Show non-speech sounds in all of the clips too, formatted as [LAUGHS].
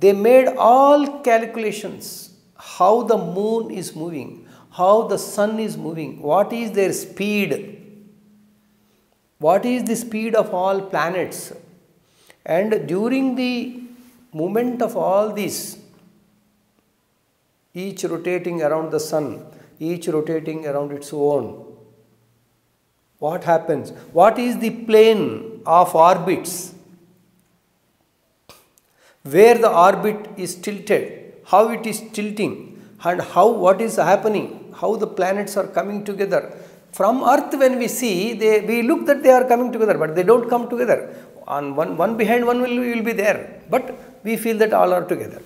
They made all calculations how the moon is moving, how the sun is moving, what is their speed, what is the speed of all planets. And during the movement of all these, each rotating around the sun, each rotating around its own, what happens? What is the plane of orbits? Where the orbit is tilted, how it is tilting, and how what is happening, how the planets are coming together. From Earth, when we see, they, we look that they are coming together, but they don't come together. On one, one behind one will, will be there, but we feel that all are together.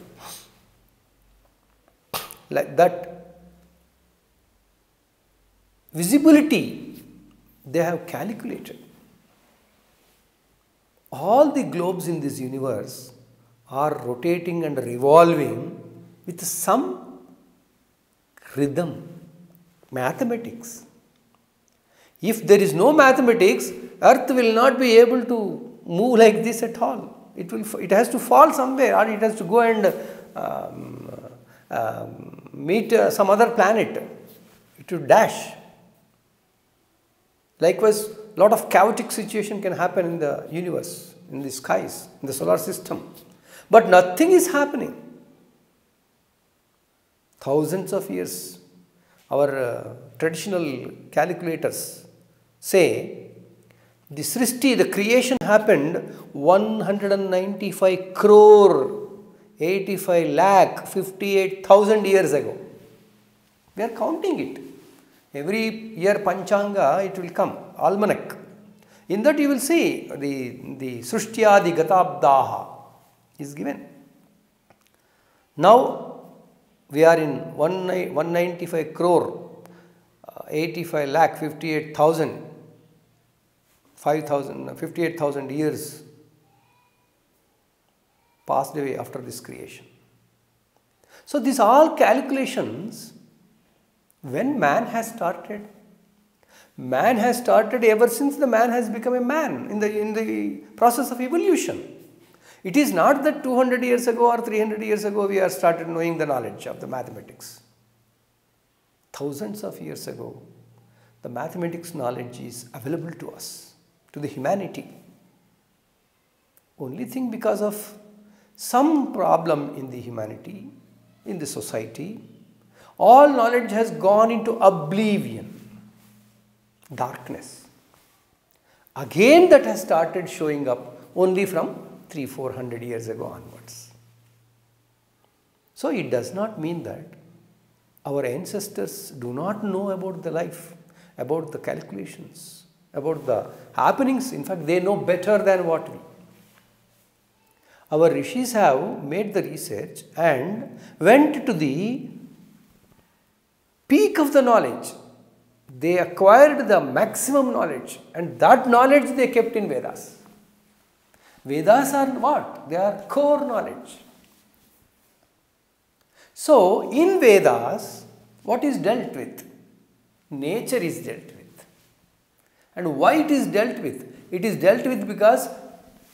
Like that visibility they have calculated. All the globes in this universe are rotating and revolving with some rhythm, mathematics. If there is no mathematics, earth will not be able to move like this at all. It, will, it has to fall somewhere or it has to go and um, um, meet uh, some other planet. It will dash. Likewise, a lot of chaotic situation can happen in the universe, in the skies, in the solar system. But nothing is happening. Thousands of years, our uh, traditional calculators say the Srishti, the creation happened 195 crore, 85 lakh, 58,000 years ago. We are counting it. Every year Panchanga it will come, almanac. In that you will see the, the Srushtyadi Gatabdaha is given. Now we are in 195 crore, uh, 85 lakh, 58,000, 5,000, 58,000 years passed away after this creation. So these all calculations when man has started man has started ever since the man has become a man in the in the process of evolution it is not that 200 years ago or 300 years ago we are started knowing the knowledge of the mathematics thousands of years ago the mathematics knowledge is available to us to the humanity only thing because of some problem in the humanity in the society all knowledge has gone into oblivion, darkness. Again, that has started showing up only from 3 400 years ago onwards. So, it does not mean that our ancestors do not know about the life, about the calculations, about the happenings. In fact, they know better than what we. Our rishis have made the research and went to the peak of the knowledge. They acquired the maximum knowledge and that knowledge they kept in Vedas. Vedas are what? They are core knowledge. So, in Vedas, what is dealt with? Nature is dealt with. And why it is dealt with? It is dealt with because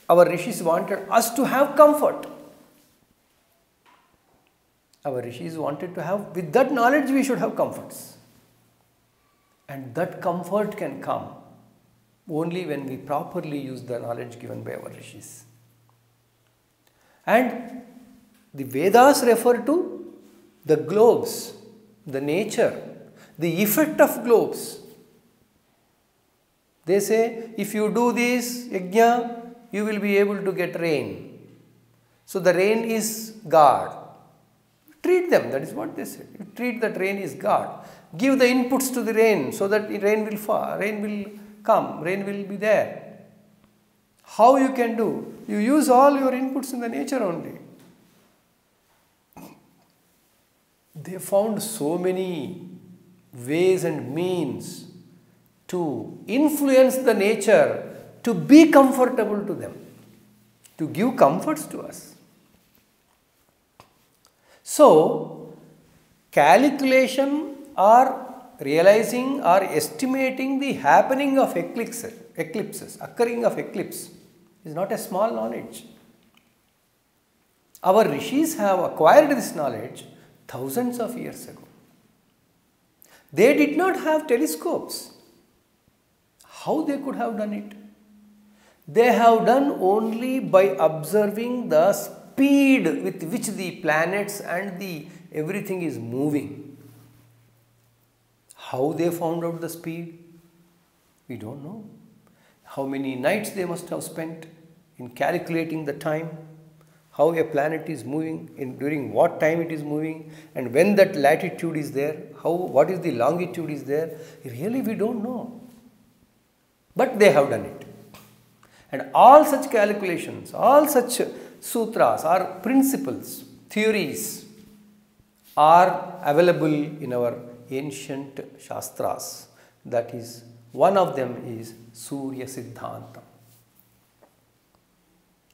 our rishis wanted us to have comfort. Our rishis wanted to have, with that knowledge, we should have comforts. And that comfort can come only when we properly use the knowledge given by our rishis. And the Vedas refer to the globes, the nature, the effect of globes. They say, if you do this yajna, you will be able to get rain. So the rain is God. Treat them, that is what they said. You treat that rain is God. Give the inputs to the rain so that rain will fall, rain will come, rain will be there. How you can do? You use all your inputs in the nature only. They found so many ways and means to influence the nature to be comfortable to them, to give comforts to us. So, calculation or realizing or estimating the happening of eclipses, eclipses, occurring of eclipse is not a small knowledge. Our rishis have acquired this knowledge thousands of years ago. They did not have telescopes. How they could have done it? They have done only by observing the speed with which the planets and the everything is moving. How they found out the speed? We don't know. How many nights they must have spent in calculating the time, how a planet is moving, in during what time it is moving, and when that latitude is there, how what is the longitude is there. Really, we don't know. But they have done it. And all such calculations, all such sutras or principles, theories are available in our ancient Shastras. That is, one of them is Surya Siddhanta.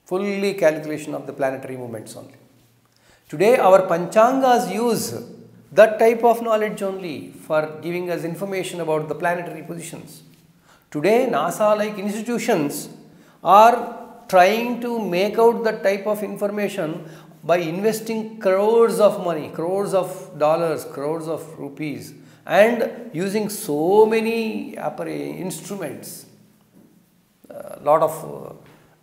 Fully calculation of the planetary movements only. Today, our Panchangas use that type of knowledge only for giving us information about the planetary positions. Today, NASA like institutions are trying to make out the type of information by investing crores of money, crores of dollars, crores of rupees and using so many instruments, a lot of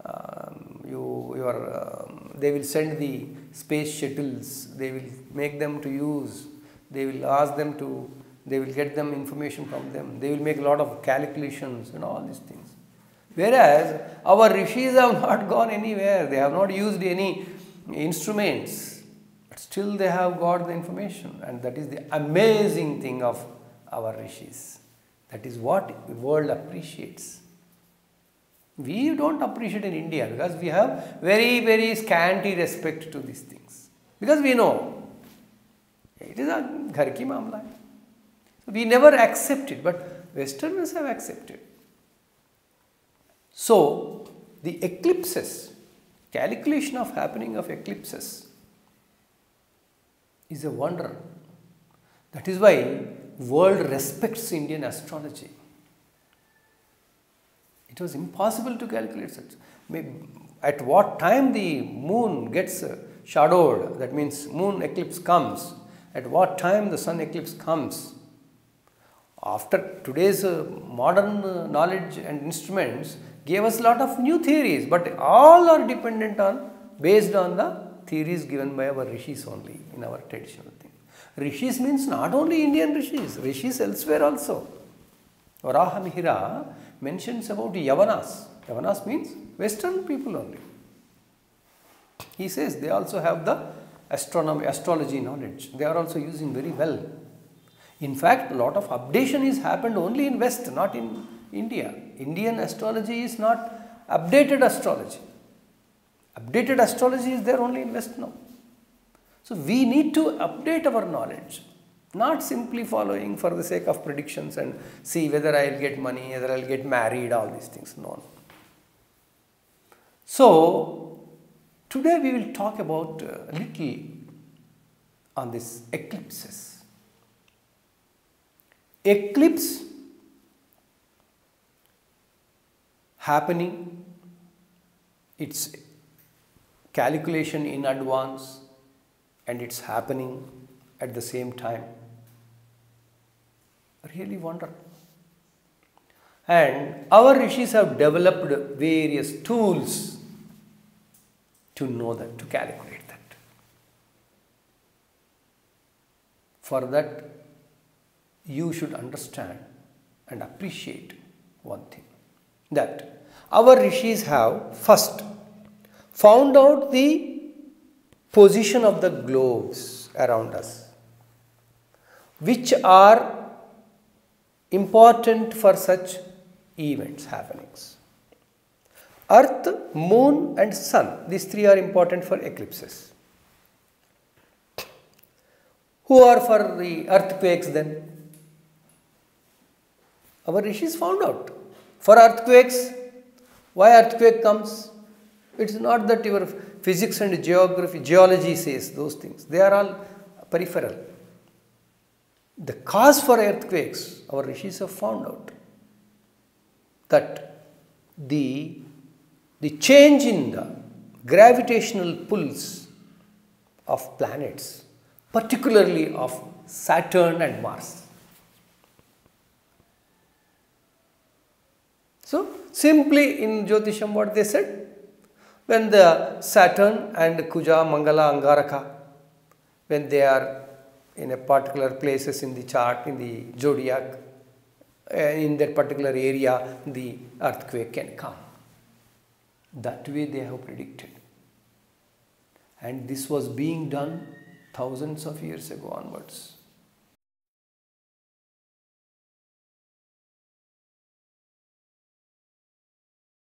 uh, you, your, uh, they will send the space shuttles, they will make them to use, they will ask them to, they will get them information from them, they will make a lot of calculations and all these things. Whereas our rishis have [LAUGHS] not gone anywhere, they have not used any instruments, but still they have got the information, and that is the amazing thing of our rishis. That is what the world appreciates. We don't appreciate in India because we have very, very scanty respect to these things. Because we know it is a ghar ki mamla. So we never accept it, but Westerners have accepted. So, the eclipses, calculation of happening of eclipses is a wonder. That is why world respects Indian astrology. It was impossible to calculate such. At what time the moon gets uh, shadowed, that means moon eclipse comes, at what time the sun eclipse comes. After today's uh, modern uh, knowledge and instruments, gave us a lot of new theories, but all are dependent on, based on the theories given by our rishis only in our traditional thing. Rishis means not only Indian rishis, rishis elsewhere also. Varaha Mihira mentions about Yavanas. Yavanas means Western people only. He says they also have the astronomy, astrology knowledge. They are also using very well. In fact, a lot of updation is happened only in West, not in India. Indian astrology is not updated astrology. Updated astrology is there only in West now. So we need to update our knowledge, not simply following for the sake of predictions and see whether I will get money, whether I will get married, all these things. No. So today we will talk about uh, a little on this eclipses. Eclipse happening, its calculation in advance and it's happening at the same time. Really wonderful. And our rishis have developed various tools to know that, to calculate that. For that, you should understand and appreciate one thing that our rishis have first found out the position of the globes around us, which are important for such events happenings. Earth, moon and sun, these three are important for eclipses. Who are for the earthquakes then? Our rishis found out. For earthquakes, why earthquake comes? It is not that your physics and geography, geology says those things. They are all peripheral. The cause for earthquakes, our rishis have found out that the, the change in the gravitational pulls of planets, particularly of Saturn and Mars. So, simply in Jyotisham what they said, when the Saturn and Kuja, Mangala, Angaraka, when they are in a particular places in the chart, in the zodiac, uh, in that particular area, the earthquake can come. That way they have predicted. And this was being done thousands of years ago onwards.